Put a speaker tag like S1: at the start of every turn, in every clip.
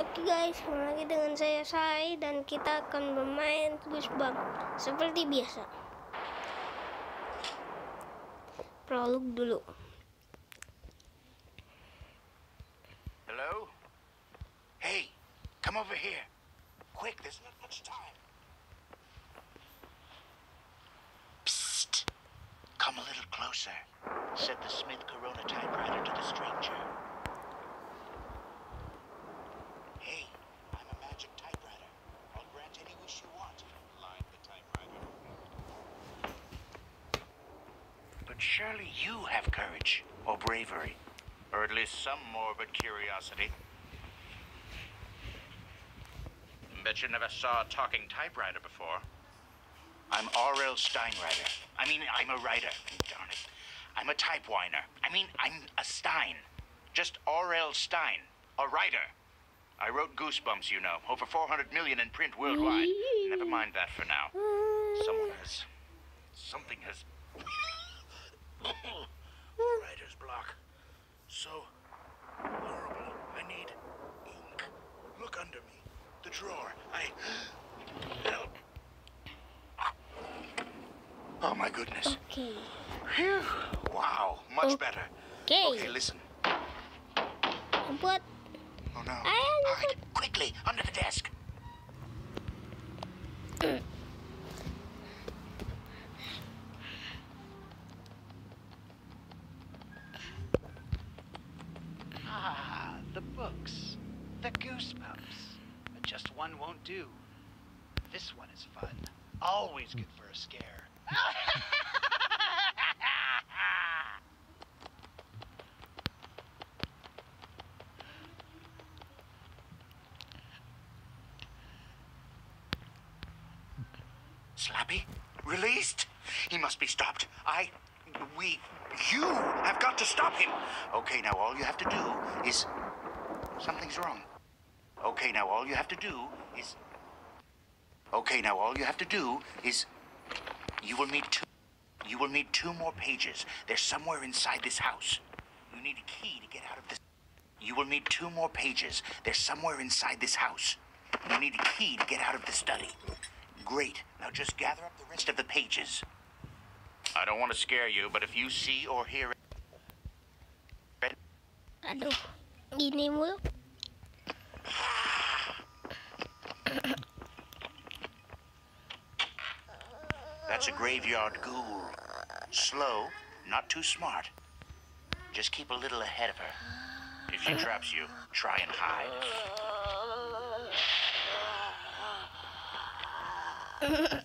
S1: Oke guys, kembali lagi dengan saya Sai dan kita akan bermain Goosebump seperti biasa. Prolog dulu.
S2: Hello? Hey, come over here. Quick, there's not much time. Psst. Come a little closer, said the Smith Corona typewriter to the stranger. Surely you have courage or bravery, or at least some morbid curiosity. Bet you never saw a talking typewriter before. I'm R.L. Steinwriter. I mean, I'm a writer. Darn it. I'm a type whiner. I mean, I'm a Stein. Just R.L. Stein. A writer. I wrote Goosebumps, you know. Over 400 million in print worldwide. Never mind that for now. Someone has. Something has. Writer's block. So horrible. I need ink. Look under me. The drawer. I. Help. Oh my goodness.
S1: Okay.
S2: Phew. Wow. Much
S1: Oh.
S2: better.
S1: Oke.
S2: Okay, listen.
S1: What?
S2: Oh no.
S1: Ayan,
S2: Hide quickly under the desk.
S3: Always good for a scare.
S2: Slappy? Released? He must be stopped. I. We. You have got to stop him. Okay, now all you have to do is. Something's wrong. Okay, now all you have to do is. Okay, now all you have to do is. You will need two. You will need two more pages. They're somewhere inside this house. You need a key to get out of this. You will need two more pages. They're somewhere inside this house. You need a key to get out of the study. Great. Now just gather up the rest of the pages. I don't want to scare you, but if you see or hear
S1: aduh. Gini mulu.
S2: That's a graveyard ghoul. Slow, not too smart. Just keep a little ahead of her. If she traps you, try and hide.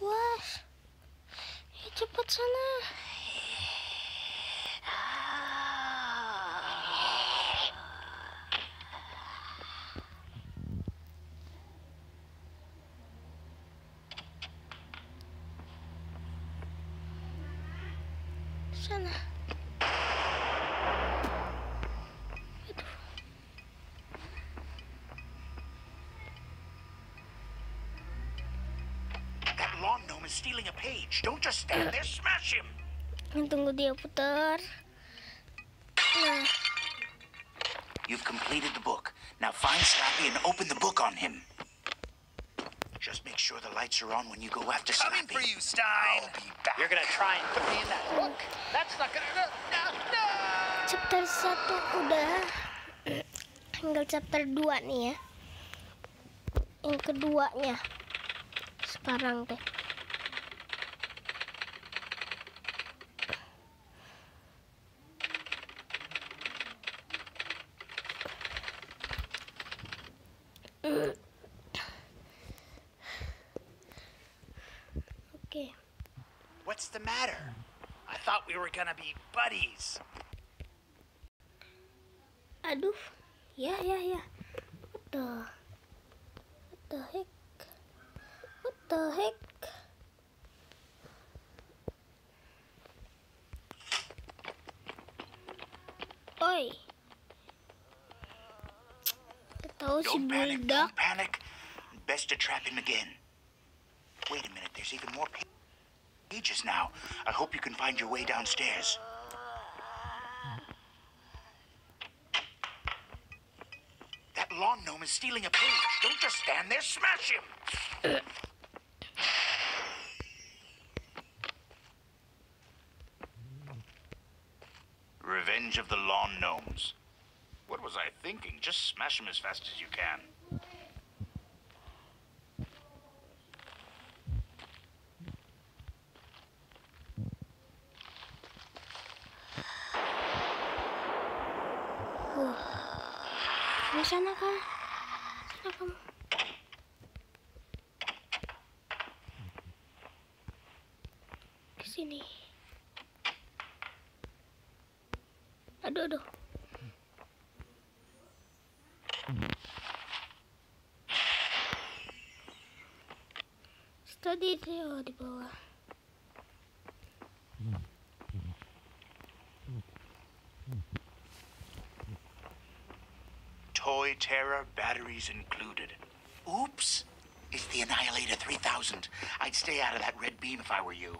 S1: Wah. Ya cepat sana. Sana.
S2: That lawn gnome is stealing a page. Don't just stand there, smash him!
S1: Tunggu dia putar.
S2: You've completed the book. Now find Slappy and open the book on him. Lights are on when you go after
S3: Coming
S2: Slappy.
S3: for you, Stein.
S2: I'll be back.
S3: You're gonna try and put me in that book? That's not gonna. No, no, no.
S1: chapter 1 udah. Tinggal chapter 2 nih ya. Yang keduanya. Sekarang teh. Oke.
S3: What's the matter? I thought we were gonna be buddies.
S1: Aduh. Yeah, yeah, yeah. What the? What the heck? What the heck? Oi.
S2: Don't panic,
S1: Bulldog.
S2: don't panic. Best to trap him again. Wait a minute, there's even more pages. now. I hope you can find your way downstairs. That lawn gnome is stealing a page. Don't just stand there, smash him! Revenge of the lawn gnomes. What was I thinking? Just smash them as fast as you can.
S1: 그리고 러시아나가 나가면
S2: Toy Terror, batteries included. Oops! It's the Annihilator 3000. I'd stay out of that red beam if I were you.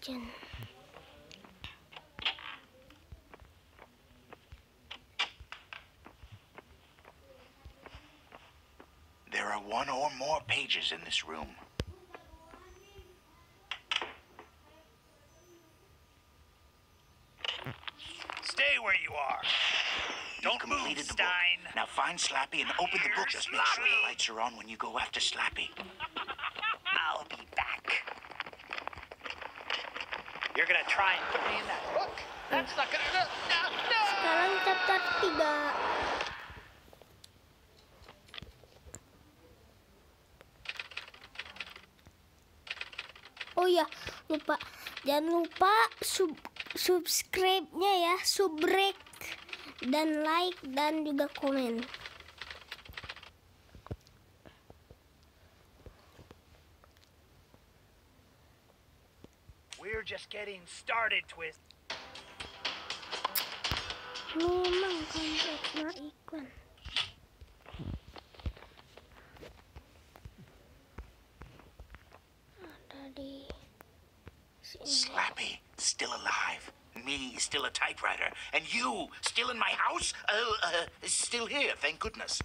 S1: Kitchen.
S2: There are one or more pages in this room.
S3: Stay where you are.
S2: You
S3: Don't move,
S2: the
S3: Stein.
S2: book. Now find Slappy and open the book.
S3: Here's
S2: Just make sure the lights are on when you go after Slappy.
S1: Sekarang chapter 3. Oh iya, lupa. Jangan lupa sub subscribe-nya ya, subrek dan like dan juga komen.
S3: Getting started, Twist.
S1: Iklan. Ada di sini.
S2: Slappy, still alive. Me, still a typewriter. And you, still in my house? Uh, uh, still here, thank goodness.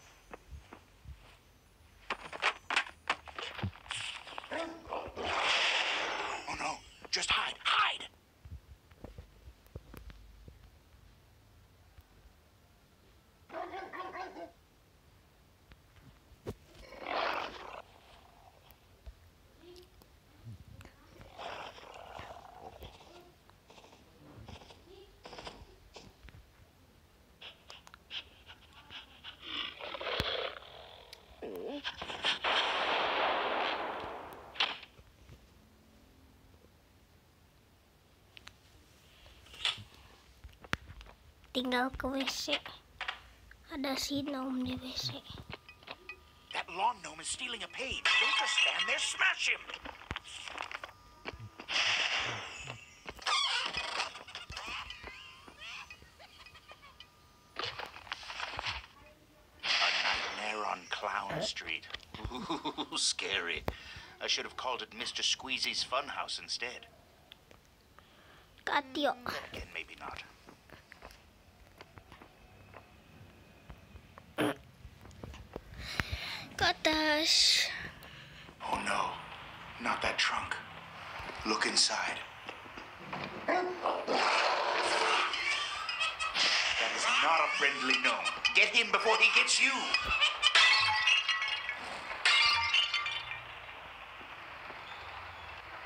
S2: Oh no, just hide, hide!
S1: Tinggal ke WC. Ada si Nom di WC.
S2: That lawn gnome is stealing a page. Don't just stand there, smash him! A nightmare on Clown eh? Street. Ooh, scary. I should have called it Mr. Squeezy's Funhouse instead.
S1: Katio.
S2: Again, maybe not.
S1: Ke atas.
S2: Oh no, not that trunk. Look inside. That is not a friendly gnome. Get him before he gets you.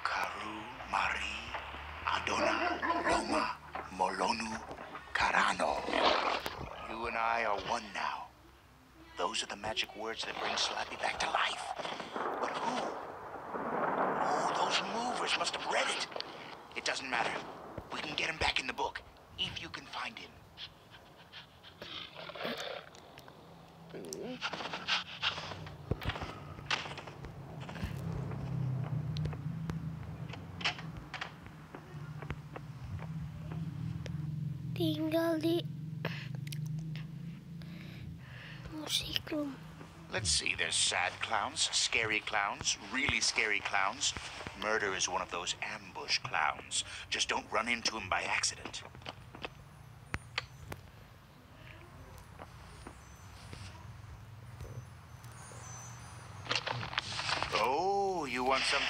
S2: Karu Mari Adona Roma Molonu Karano. You and I are one now. Those are the magic words that bring Slappy back to life. But who? Oh, those movers must have read it. It doesn't matter. We can get him back in the book, if you can find him.
S1: Musik room.
S2: Let's see, there's sad clowns, scary clowns, really scary clowns. Murder is one of those ambush clowns. Just don't run into him by accident.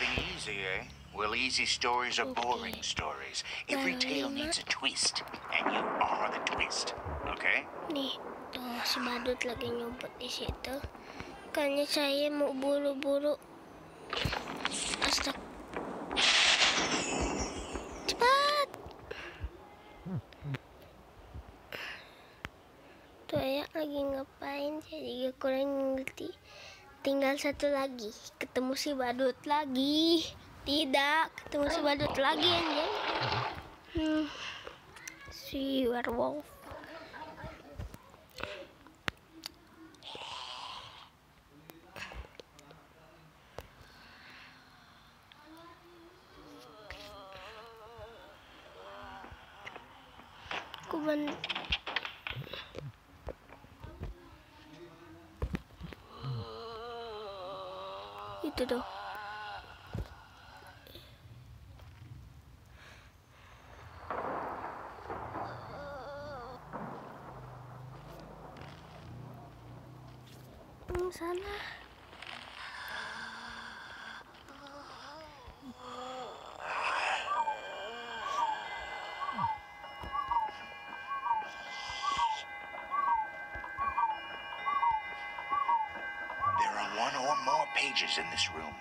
S2: Something easy, eh? Well, easy stories are boring stories. Every tale needs a twist, and you are the twist, okay?
S1: Nih, tuh si badut lagi nyumput di situ. Kayaknya saya mau buru-buru. Astag. Cepat. Tuh ya lagi ngapain? Jadi gak kurang ngerti. Tinggal satu lagi. Ketemu si badut lagi. Tidak, ketemu si badut lagi anjing. Hmm. Si werewolf. Sana
S2: There are one or more pages in this room.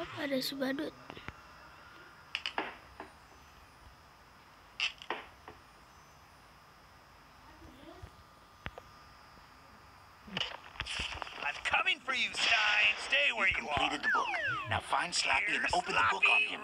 S1: apa ada si badut
S3: I'm coming for you, Stein. Stay where you are.
S2: Completed the book. Find Slappy and open the book on him.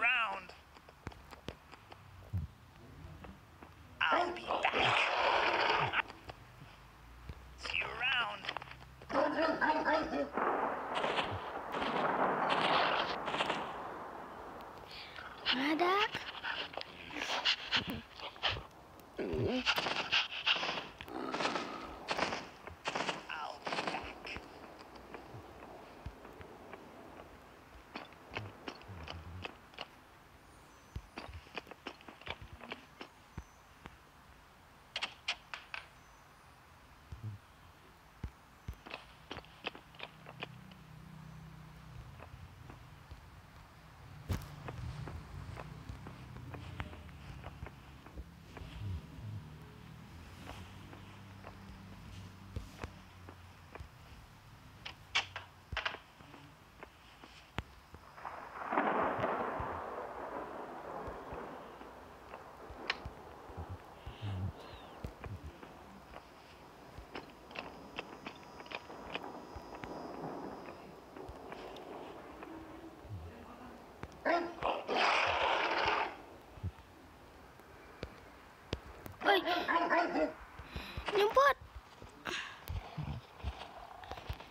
S1: Nyumput.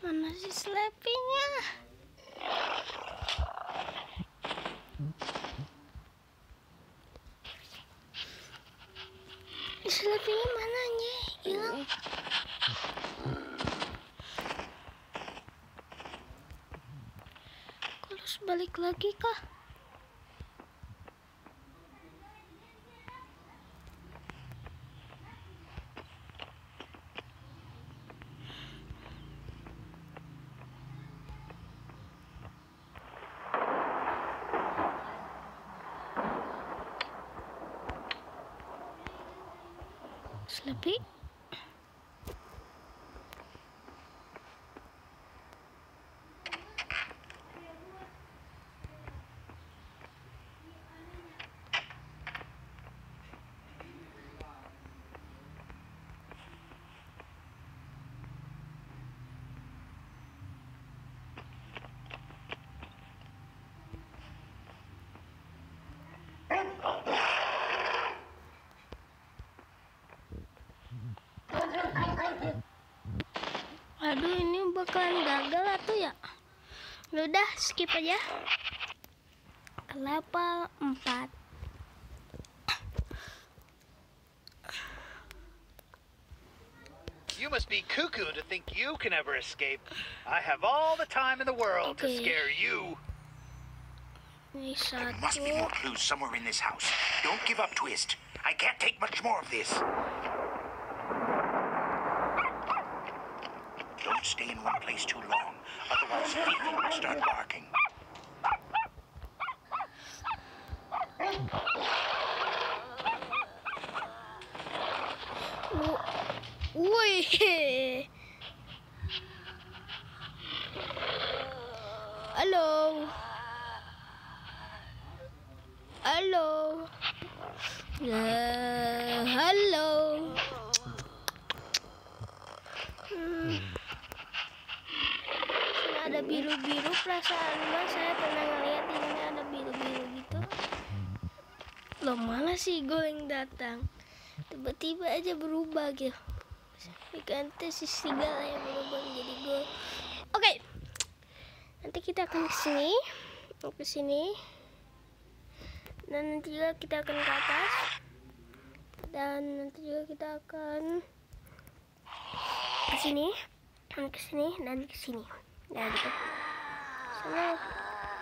S1: Mana si Slappy-nya? Slappy-nya mana nya? Hilang. Harus balik lagi kah? flippy bakalan gagal atau ya? Udah skip aja. Ke level 4.
S3: You must be cuckoo to think you can ever escape. I have all the time in the world to scare you.
S1: Ini
S2: There must be more clues somewhere in this house. Don't give up, Twist. I can't take much more of this. Don't stay in one place too long. Otherwise, Fifi will start barking.
S1: Wih. Halo. Halo. Lah, biru-biru perasaan mas saya pernah ngeliat ini ada biru-biru gitu. Loh mana sih gue yang datang? Tiba-tiba aja berubah gitu. Diganti si serigala yang berubah menjadi gue. Oke. Nanti kita akan ke sini. Ke sini. Dan nanti juga kita akan ke atas. Dan nanti juga kita akan ke sini. Dan ke sini dan ke sini. Ya gitu.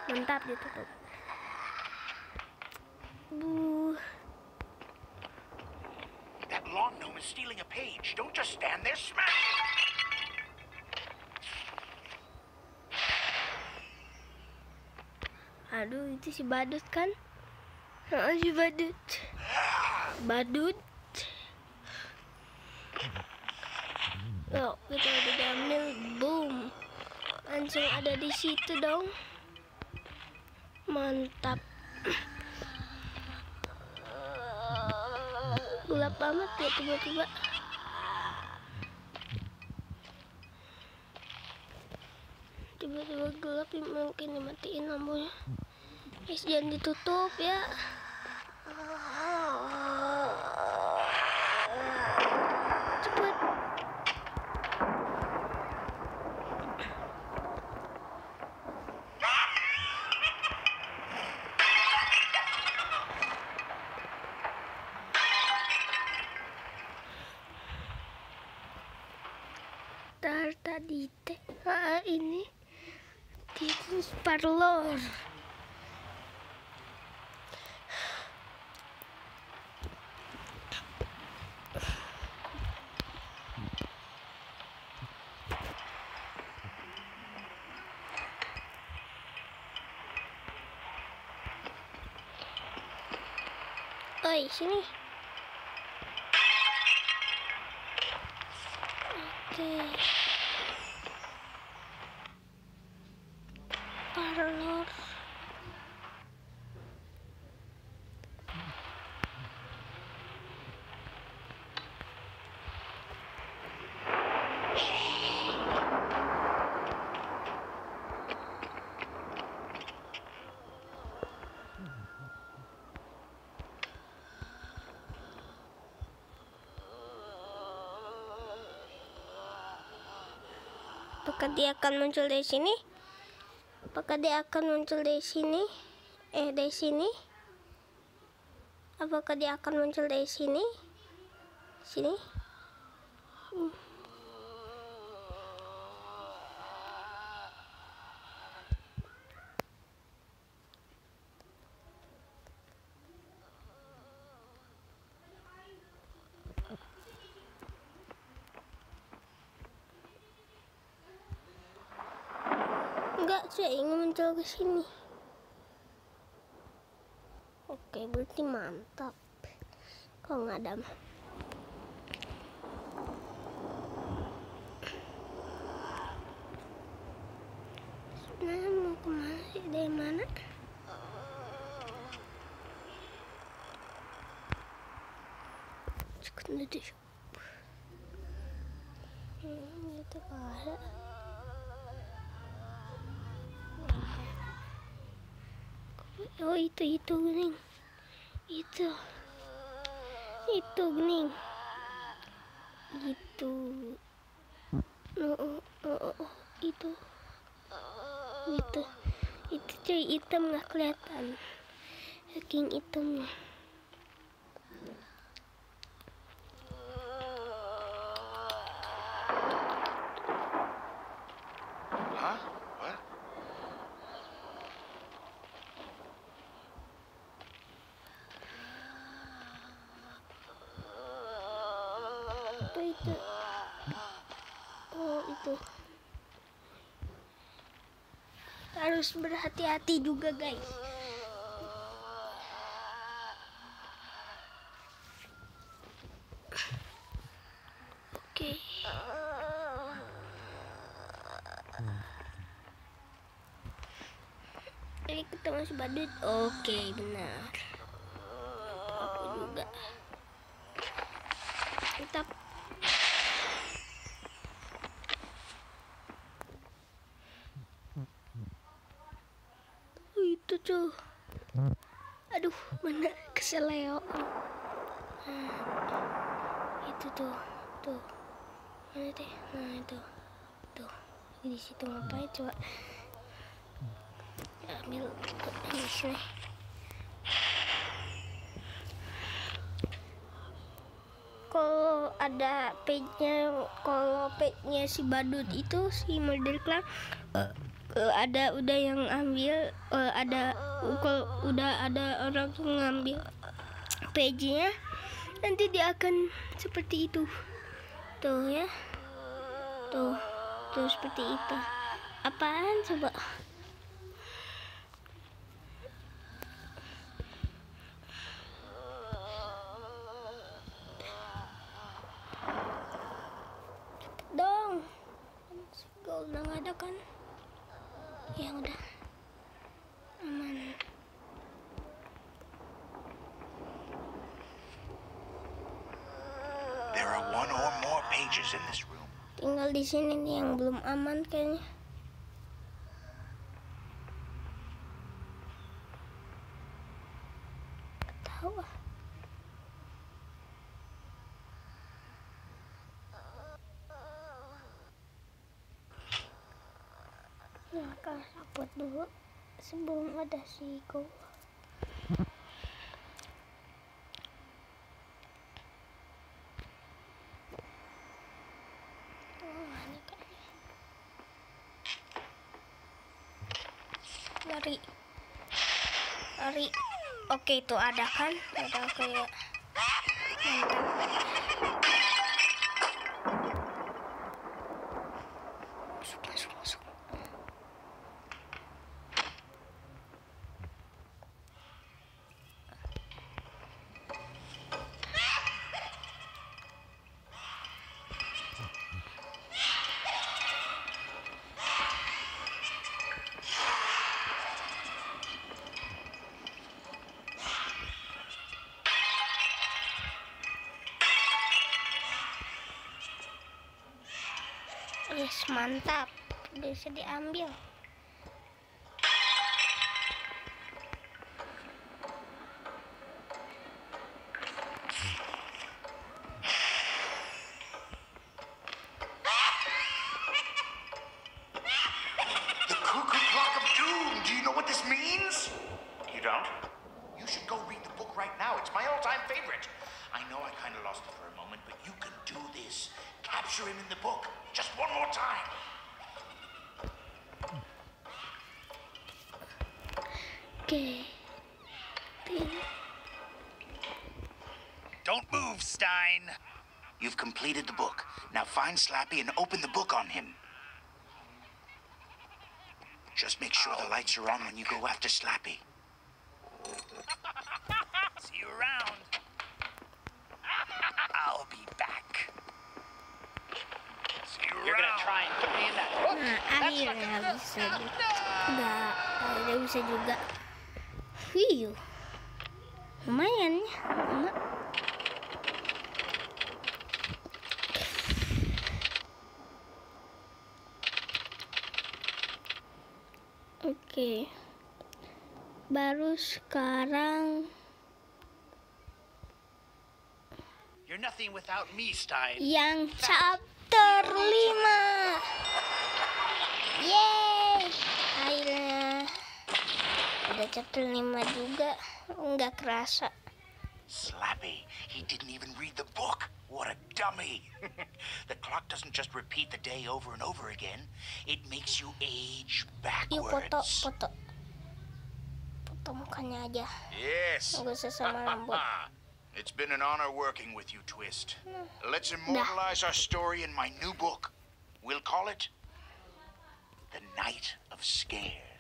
S1: Mantap ditutup. Buh.
S2: That lawn gnome is stealing a page. Don't just stand there, smash it!
S1: Aduh, itu si badut kan? Heeh, si badut. Badut. Yuk, kita udah diambil. Langsung ada di situ dong. Mantap. Gelap banget ya tiba-tiba. Tiba-tiba gelap mungkin dimatiin lampunya. Guys, jangan ditutup ya. Teh ah, ini tikus parlor. Oi, sini. Oke. Parlor. Apakah dia akan muncul dari sini? Apakah dia akan muncul dari sini? Eh, dari sini? Apakah dia akan muncul dari sini? Sini? Hmm. Saya ingin muncul ke sini. Oke, berarti mantap. Kalau nggak ada. Sebenarnya mau ke mana sih? Dari mana? Cukup duduk. Hmm, gitu kalau Oh itu itu gening itu. Itu gening gitu. Oh, oh, itu. Itu itu cuy hitam nggak kelihatan. Saking hitamnya
S2: Huh? What?
S1: apa itu oh itu harus berhati-hati juga guys. Oke. Ini ketemu si badut. Oke benar. Aku juga. Tetap Tuh aduh mana keseleo. Nah, itu tuh tuh. Mana deh nah itu. Tuh di situ ngapain coba. Ambil ini sini kalau ada page-nya kalau page-nya si badut itu si model clan eh, eh, ada udah yang ambil eh, ada kalau udah ada orang yang ngambil page-nya nanti dia akan seperti itu. Tuh ya. Tuh tuh seperti itu. Apaan coba dong Gak udah nggak ada kan ya udah. Aman.
S2: There are one or more pages in this room.
S1: tinggal di sini nih yang belum aman kayaknya Nggak tahu ah ya kalau rapot dulu sebelum ada si go. Oh kayaknya lari. Lari. Oke itu ada kan? Ada kayak yes mantap. Bisa diambil
S2: find Slappy and open the book on him. Just make sure the lights are on when you go after Slappy.
S3: See you around. I'll be back. See you
S4: You're gonna
S3: around.
S4: try and put me in that book?
S1: nah akhirnya bisa juga nggak akhirnya bisa juga Wih, lumayan ya lama Oke. Baru sekarang
S3: You're nothing without me, Stein.
S1: Yang chapter 5. Yeay! Akhirnya udah chapter 5 juga. Enggak kerasa.
S2: Slappy, he didn't even read the book. What a dummy. the clock doesn't just repeat the day over and over again, it makes you age
S1: Yuk foto,
S2: backwards.
S1: foto. Foto mukanya aja.
S2: Yes.
S1: Nggak usah sama rambut.
S2: It's been an honor working with you, Twist. Hmm. Let's immortalize our story in my new book. We'll call it The Night of Scares.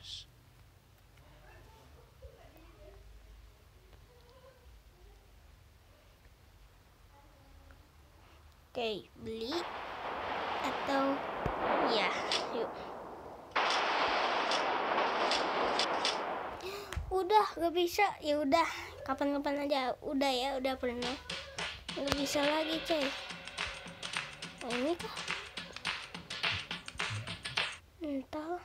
S1: Oke, beli atau ya, yuk. Udah, gak bisa. Ya udah, kapan-kapan aja. Udah ya, udah pernah. Gak bisa lagi, coy. Nah, ini kah? Entah.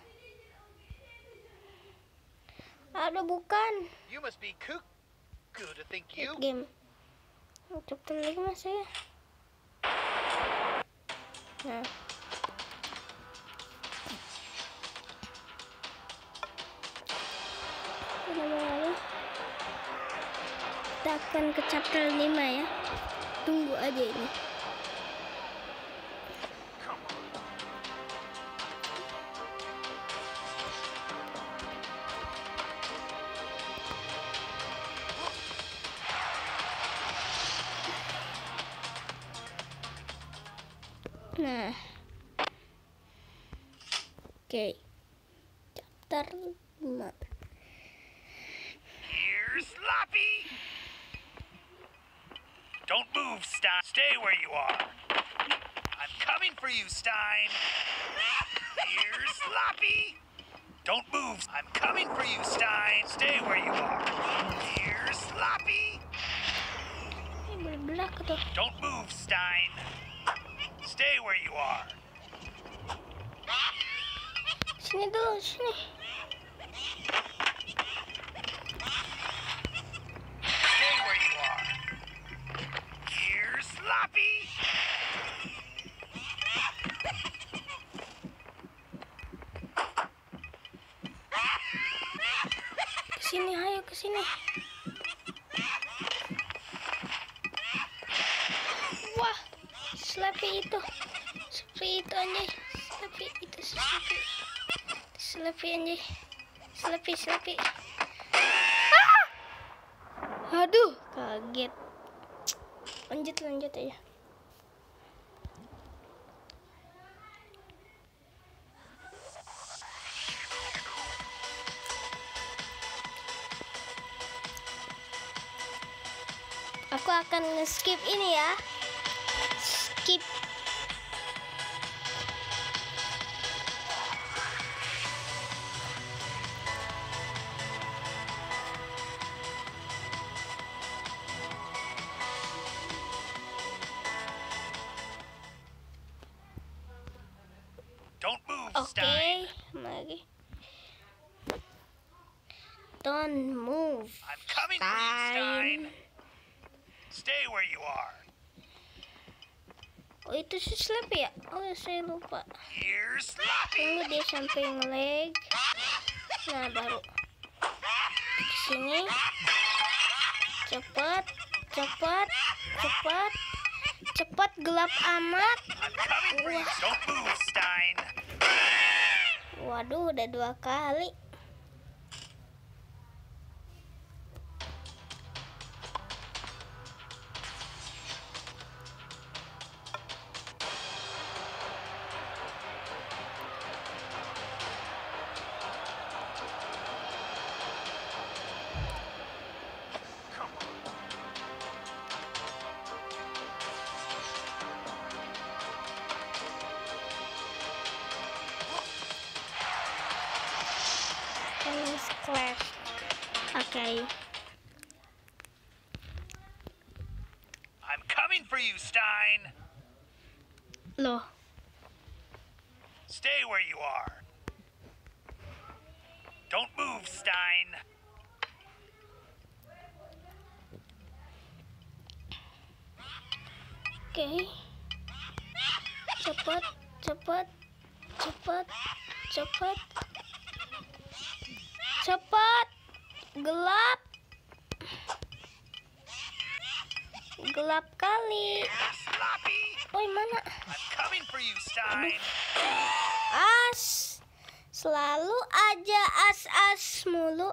S1: Ada bukan
S3: You must be cuckoo to think you.
S1: game. Untuk lagi mas saya. Kita akan ke chapter 5 ya. Tunggu aja ini.
S3: You, Stein. Sloppy. Don't move. I'm coming for you, Stein. Stay where you are. Here's Sloppy. Don't move, Stein. Stay where you are.
S1: Sini dulu, sini.
S3: Ke
S1: sini, ayo ke sini. Wah, Slappy itu. Slappy itu anjay. Slappy itu Slappy. Slappy anjay. Slappy, Slappy. Ah! Aduh, kaget. Lanjut, lanjut aja. Nge-skip ini ya.
S3: Stay where you are.
S1: Oh itu si Slappy ya? Oh saya lupa. Tunggu dia sampai nge-lag. Nah baru. Sini. Cepat, cepat, cepat, cepat gelap amat.
S3: Stein.
S1: Waduh, udah dua kali.
S3: Stay where you are. Don't move, Stein.
S1: oke. Cepat, cepat, cepat, cepat. Cepat. gelap gelap kali! Woi oh, mana
S3: I'm coming for you, Stein!
S1: As selalu aja as as mulu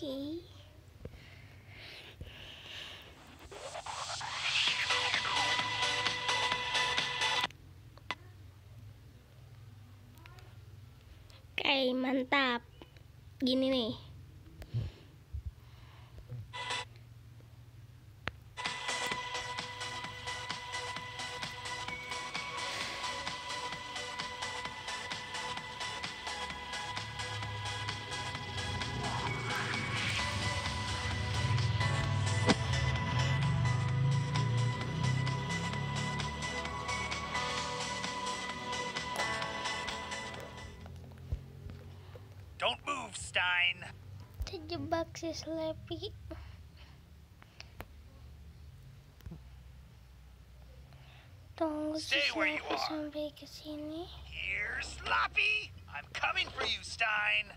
S1: Oke. Oke, mantap. Gini nih. Terjebak si Sleepy. Tunggu si
S3: are.
S1: sampai ke sini.
S3: Here, Sloppy! I'm coming for you, Stein!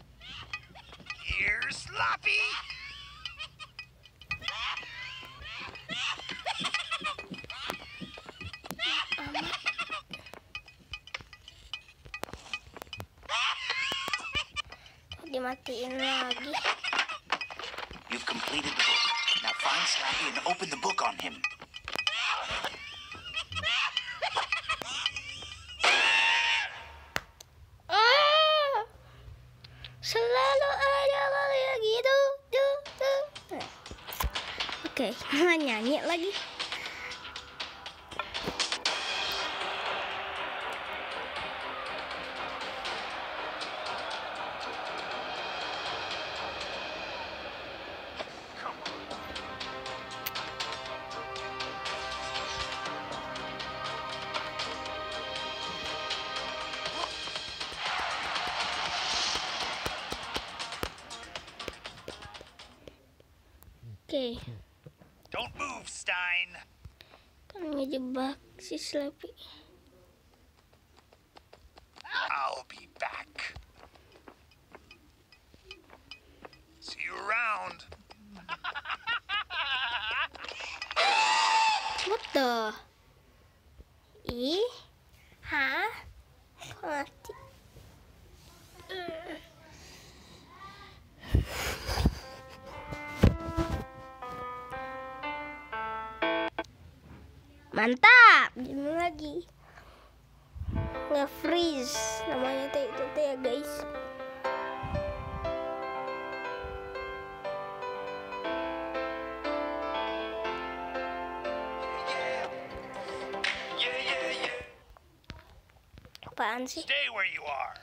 S1: Selalu ada kayak gitu. Tuh. Oke, malah nyanyi lagi. Mantap, jadi lagi. Nge-freeze namanya teh itu teh ya guys. Apaan sih?
S3: Stay where you are.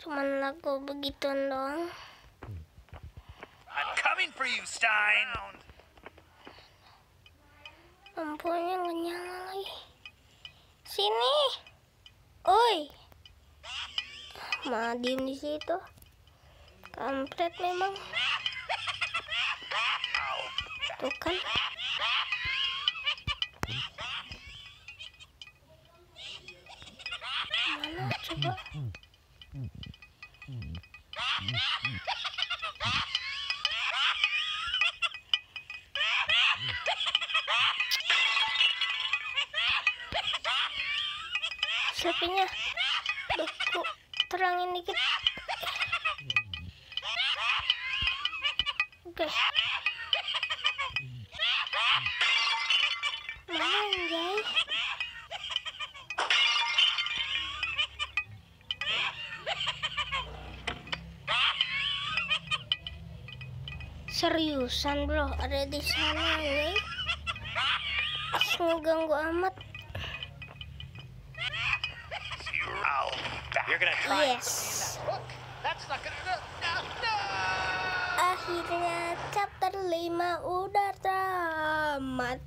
S1: Cuman lagu begitu doang.
S3: I'm coming for you, Stein!
S1: Lampunya nggak nyala lagi. Sini. Oi. Mah diem di situ. Kampret memang. Tuh kan. Mana coba? Sapinya. Duh, kok terangin dikit. Oke. Mana anjay? Seriusan bro, ada di sana anjay. Ngeganggu amat.
S3: See you I'll be back. You're gonna
S1: Yes.
S3: That's not gonna. No, no, no.
S1: Akhirnya chapter 5 udah tamat.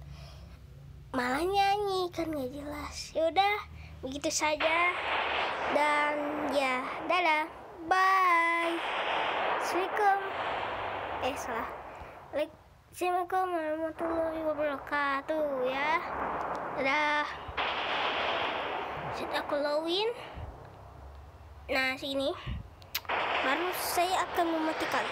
S1: Malah nyanyi kan nggak jelas. Yaudah, begitu saja. Dan ya, dadah. Bye. Assalamualaikum. Eh, salah. Like Assalamualaikum warahmatullahi wabarakatuh ya. Dadah. Set aku login. Nah, sini. Baru saya akan mematikan.